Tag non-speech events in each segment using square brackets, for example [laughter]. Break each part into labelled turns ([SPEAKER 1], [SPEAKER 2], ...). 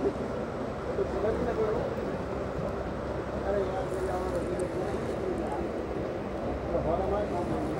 [SPEAKER 1] अरे यार मेरा और ये देखना है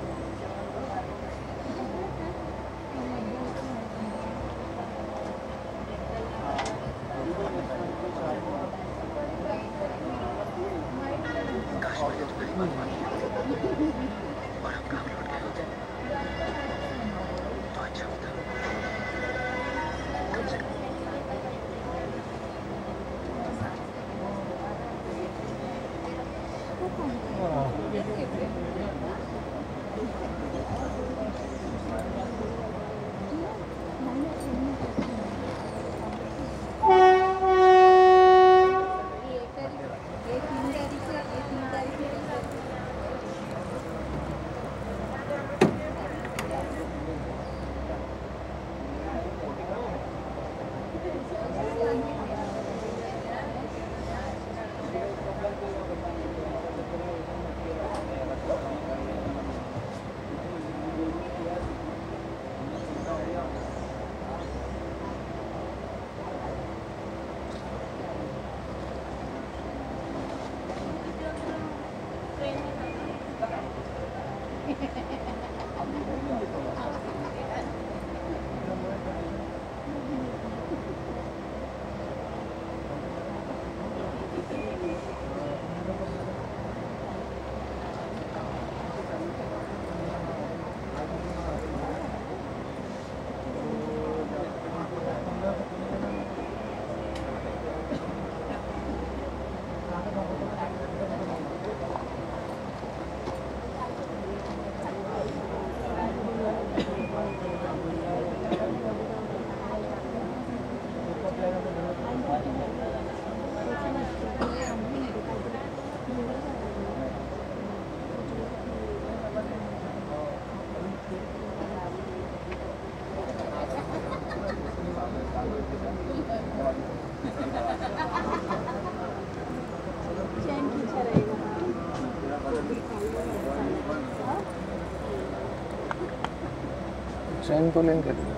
[SPEAKER 1] Handling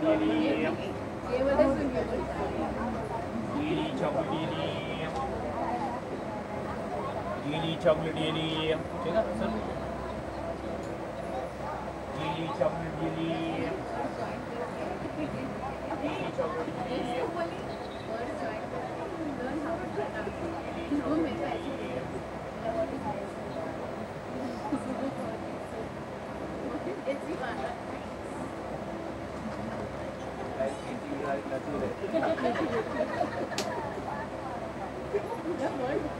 [SPEAKER 1] Gili chocolate gili chocolate gili chocolate gili chocolate gili chocolate gili chocolate gili chocolate gili chocolate gili Thank [laughs] you. Dạ,